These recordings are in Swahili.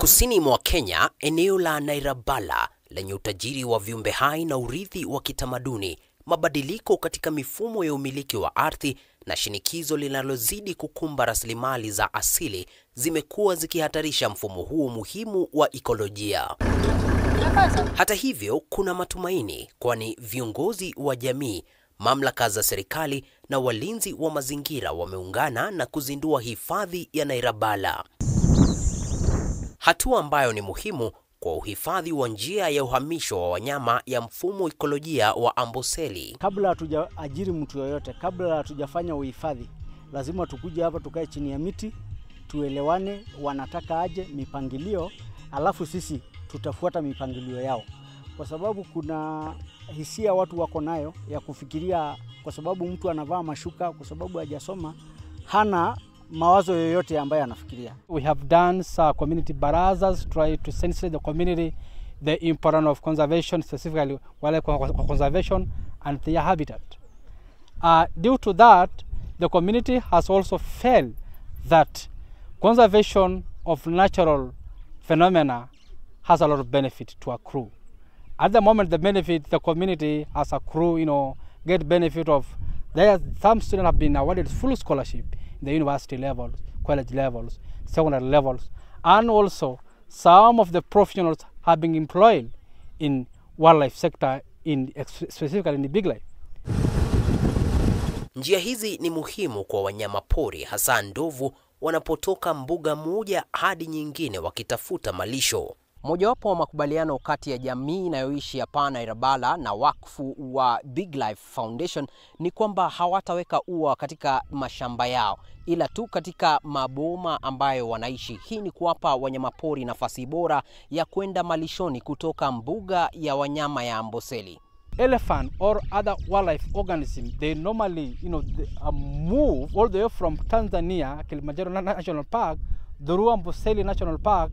Kusini mwa Kenya, eneo la Nairabala lenye utajiri wa viumbe hai na urithi wa kitamaduni, mabadiliko katika mifumo ya umiliki wa ardhi na shinikizo linalozidi kukumba rasilimali za asili zimekuwa zikihatarisha mfumo huo muhimu wa ikolojia. Hata hivyo, kuna matumaini, kwani viongozi wa jamii, mamlaka za serikali na walinzi wa mazingira wameungana na kuzindua hifadhi ya Nairabala, hatua ambayo ni muhimu kwa uhifadhi wa njia ya uhamisho wa wanyama ya mfumo ikolojia wa Amboseli. Kabla hatujaajiri mtu yoyote, kabla hatujafanya uhifadhi, lazima tukuje hapa, tukae chini ya miti, tuelewane wanataka aje, mipangilio, alafu sisi tutafuata mipangilio yao, kwa sababu kuna hisia watu wako nayo ya kufikiria, kwa sababu mtu anavaa mashuka, kwa sababu hajasoma, hana mawazo yoyote ambayo anafikiria. We have done some community barazas, try to sensitize the community the importance of conservation, specifically wildlife conservation and their habitat. Uh, due to that, the community has also felt that conservation of natural phenomena has a lot of benefit to accrue. At the moment, the benefit the community has accrue, you know, get benefit of. There, some students have been awarded full scholarship the university levels, college levels, secondary levels, and also some of the professionals have been employed in wildlife sector, in specifically in the big life. Njia hizi ni muhimu kwa wanyama pori, hasa ndovu wanapotoka mbuga moja hadi nyingine wakitafuta malisho. Mojawapo wa makubaliano kati ya jamii inayoishi hapa Nairabala na wakfu wa Big Life Foundation ni kwamba hawataweka ua katika mashamba yao, ila tu katika maboma ambayo wanaishi. Hii ni kuwapa wanyamapori nafasi bora ya kwenda malishoni kutoka mbuga ya wanyama ya Amboseli. Elephant or other wildlife organism, they normally, you know, they, uh, move all the way from Tanzania, Kilimanjaro National Park, through Amboseli National Park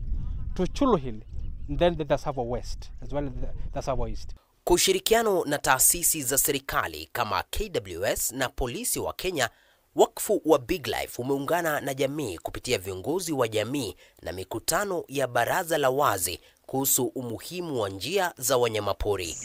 to Chuluhil, then the Tsavo West as well as the Tsavo East. Kwa ushirikiano na taasisi za serikali kama KWS na polisi wa Kenya, wakfu wa Big Life umeungana na jamii kupitia viongozi wa jamii na mikutano ya baraza la wazi kuhusu umuhimu wa njia za wanyamapori.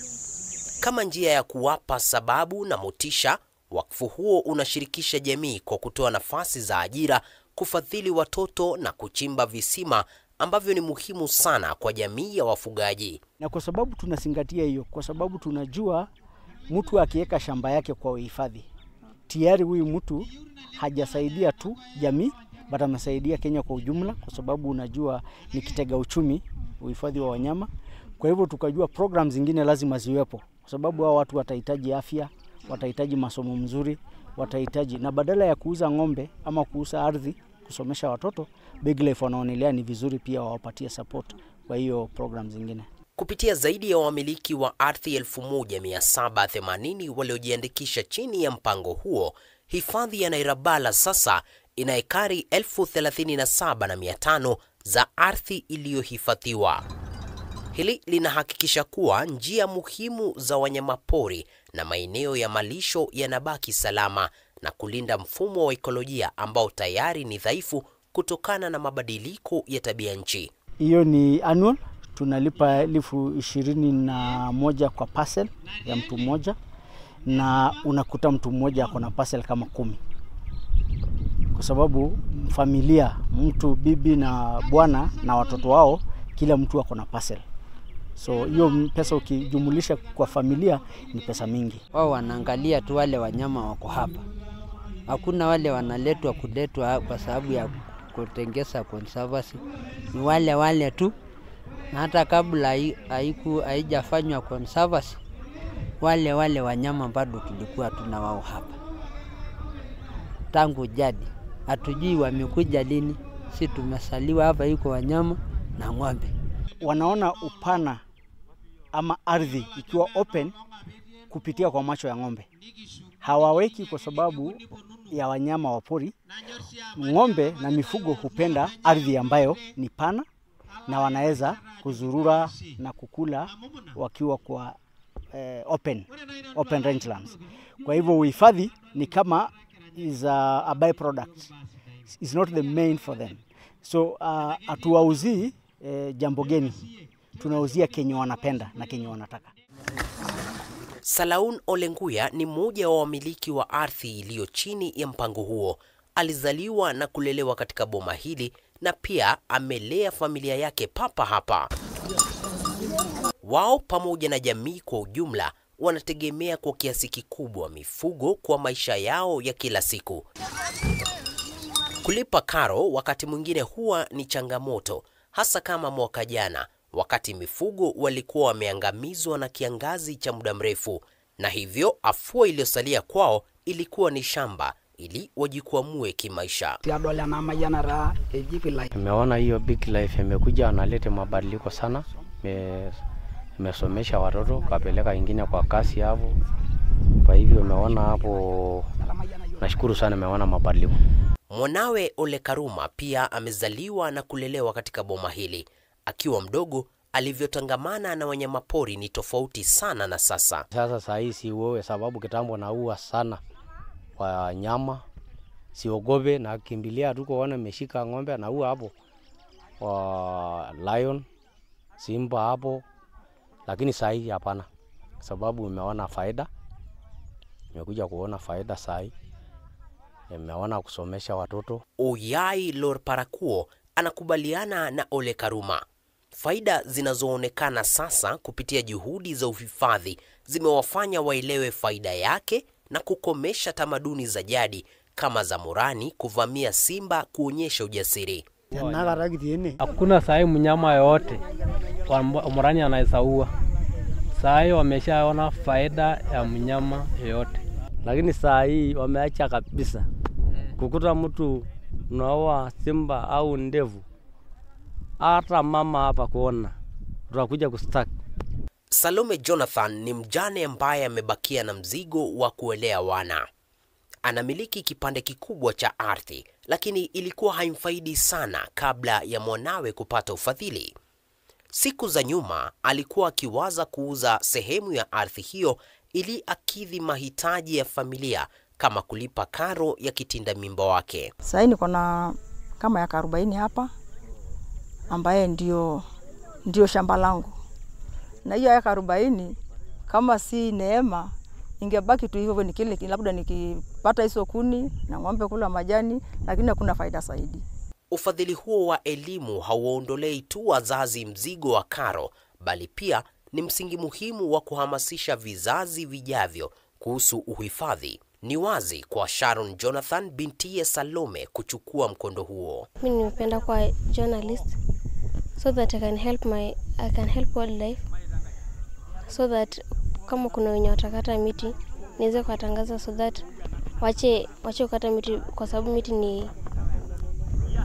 Kama njia ya kuwapa sababu na motisha, wakfu huo unashirikisha jamii kwa kutoa nafasi za ajira, kufadhili watoto na kuchimba visima ambavyo ni muhimu sana kwa jamii ya wafugaji. Na kwa sababu tunazingatia hiyo, kwa sababu tunajua mtu akiweka shamba yake kwa uhifadhi, tayari huyu mtu hajasaidia tu jamii, but amesaidia Kenya kwa ujumla, kwa sababu unajua ni kitega uchumi uhifadhi wa wanyama. Kwa hivyo tukajua program zingine lazima ziwepo, kwa sababu hao watu watahitaji afya, watahitaji masomo mzuri, watahitaji na badala ya kuuza ng'ombe ama kuuza ardhi kusomesha watoto, Big Life wanaonelea ni vizuri pia wawapatie support kwa hiyo program zingine. Kupitia zaidi ya wamiliki wa ardhi 1780 waliojiandikisha chini ya mpango huo, hifadhi ya Nairabala sasa ina ekari 37,500 za ardhi iliyohifadhiwa. Hili linahakikisha kuwa njia muhimu za wanyamapori na maeneo ya malisho yanabaki salama na kulinda mfumo wa ekolojia ambao tayari ni dhaifu kutokana na mabadiliko ya tabia nchi. Hiyo ni annual, tunalipa elfu ishirini na moja kwa parcel ya mtu mmoja, na unakuta mtu mmoja ako na parcel kama kumi, kwa sababu familia, mtu bibi na bwana na watoto wao, kila mtu ako na parcel. So hiyo pesa ukijumulisha kwa familia ni pesa mingi. Wao wanaangalia tu wale wanyama wako hapa, hakuna wale wanaletwa kuletwa kwa sababu ya kutengesa conservancy. Ni wale wale tu, na hata kabla haiku haijafanywa conservancy, wale wale wanyama bado tulikuwa tuna wao hapa tangu jadi. Hatujui wamekuja lini, si tumesaliwa hapa, iko wanyama na ng'ombe wanaona upana ama ardhi ikiwa open kupitia kwa macho ya ng'ombe. Hawaweki kwa sababu ya wanyama wa pori. Ng'ombe na mifugo hupenda ardhi ambayo ni pana na wanaweza kuzurura na kukula wakiwa kwa eh, open, open rangelands. Kwa hivyo uhifadhi ni kama is a, a byproduct. is not the main for them. So hatuwauzii uh, eh, jambo geni, tunauzia kenye wanapenda na kenye wanataka. Salaun Olenguya ni mmoja wa wamiliki wa ardhi iliyo chini ya mpango huo. Alizaliwa na kulelewa katika boma hili na pia amelea familia yake papa hapa. Wao pamoja na jamii kwa ujumla wanategemea kwa kiasi kikubwa mifugo kwa maisha yao ya kila siku. Kulipa karo wakati mwingine huwa ni changamoto, hasa kama mwaka jana wakati mifugo walikuwa wameangamizwa na kiangazi cha muda mrefu, na hivyo afua iliyosalia kwao ilikuwa ni shamba ili wajikwamue kimaisha. Nimeona hiyo Big Life imekuja analete mabadiliko sana, Me- imesomesha watoto kapeleka ingine kwa kasi hapo. Kwa hivyo umeona hapo, nashukuru sana, imeona mabadiliko. Mwanawe Ole Karuma pia amezaliwa na kulelewa katika boma hili. Akiwa mdogo, alivyotangamana na wanyamapori ni tofauti sana na sasa. Sasa saa hii siuowe, sababu kitambo naua sana wanyama, siogope, nakimbilia tu kuona nimeshika ng'ombe naua hapo. Wa lion, simba hapo, lakini saa hii hapana, sababu imeona faida, nimekuja kuona faida saa hii, kusomesha watoto. Oyai Lor Parakuo anakubaliana na Ole Karuma. Faida zinazoonekana sasa kupitia juhudi za uhifadhi zimewafanya waelewe faida yake na kukomesha tamaduni za jadi kama za Murani kuvamia simba kuonyesha ujasiri. Hakuna sahi mnyama yoyote Murani anaesaua ua. Sahi wameshaona faida ya mnyama yoyote. lakini saa hii wameacha kabisa. Kukuta mtu unaoa simba au ndevu, hata mama hapa kuona tutakuja kustaki. Salome Jonathan ni mjane ambaye amebakia na mzigo wa kuelea wana. Anamiliki kipande kikubwa cha ardhi, lakini ilikuwa haimfaidi sana kabla ya mwanawe kupata ufadhili. Siku za nyuma alikuwa akiwaza kuuza sehemu ya ardhi hiyo ili akidhi mahitaji ya familia kama kulipa karo ya kitinda mimba wake. Sasa niko na kama yaka arobaini hapa ambaye ndio, ndio shamba langu, na hiyo eka arobaini kama si neema ingebaki tu hivyo, nikile labda nikipata hizo kuni na ng'ombe kula majani, lakini hakuna faida zaidi. Ufadhili huo wa elimu hauondolei tu wazazi mzigo wa karo, bali pia ni msingi muhimu wa kuhamasisha vizazi vijavyo kuhusu uhifadhi. Ni wazi kwa Sharon Jonathan bintiye Salome kuchukua mkondo huo. mi nimependa kuwa journalist so that I can help my I can help wildlife so that kama kuna wenye watakata miti niweze kuwatangaza so that wache wache kukata miti kwa sababu miti ni,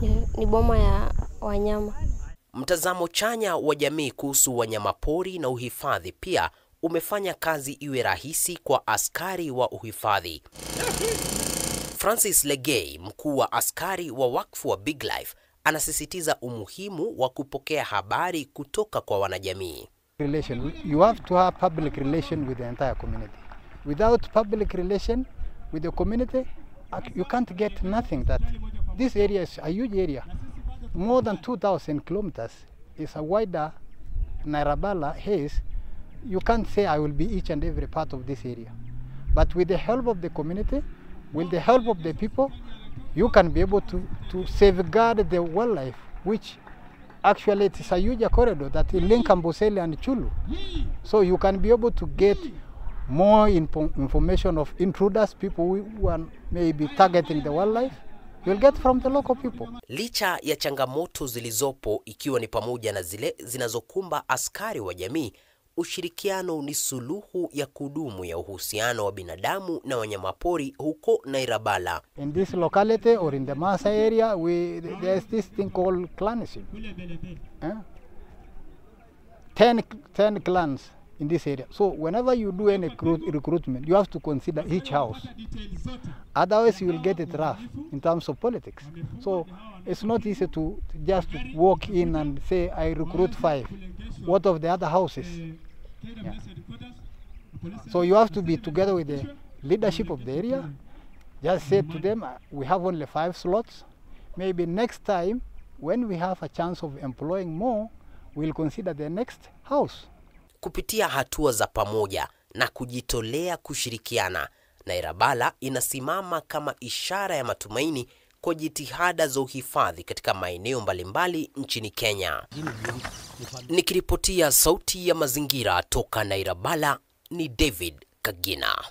ni, ni boma ya wanyama. Mtazamo chanya wa jamii kuhusu wanyamapori na uhifadhi pia umefanya kazi iwe rahisi kwa askari wa uhifadhi. Francis Legay, mkuu wa askari wa wakfu wa Big Life, anasisitiza umuhimu wa kupokea habari kutoka kwa wanajamii. relation. You have to have public relation with the entire community. Without public relation with the community, you can't get nothing. That this area is a huge area, more than 2,000 kilometers. is a wider Narabala haze. You can't say I will be each and every part of this area. But with the help of the community, with the help of the people, you can be able to, to safeguard the wildlife, which actually it is a huge corridor that links link Amboseli and Chulu. So you can be able to get more info information of intruders, people who are maybe targeting the wildlife. You'll get from the local people. Licha ya changamoto zilizopo ikiwa ni pamoja na zile zinazokumba askari wa jamii, ushirikiano ni suluhu ya kudumu ya uhusiano wa binadamu na wanyamapori huko Nairabala. In this locality or in the Masa area, we there's this thing called clanism. Eh? Ten, ten clans in this area. So whenever you do any recruitment, you have to consider each house. Otherwise, you will get it rough in terms of politics. So it's not easy to, just walk in and say, I recruit five. What of the other houses? Yeah. So you have to be together with the leadership of the area. Just say to them, "Uh, we have only five slots. Maybe next time when we have a chance of employing more, we'll consider the next house. Kupitia hatua za pamoja na kujitolea kushirikiana, Nairabala inasimama kama ishara ya matumaini kwa jitihada za uhifadhi katika maeneo mbalimbali nchini Kenya. Nikiripotia Sauti ya Mazingira toka Nairabala ni David Kagina.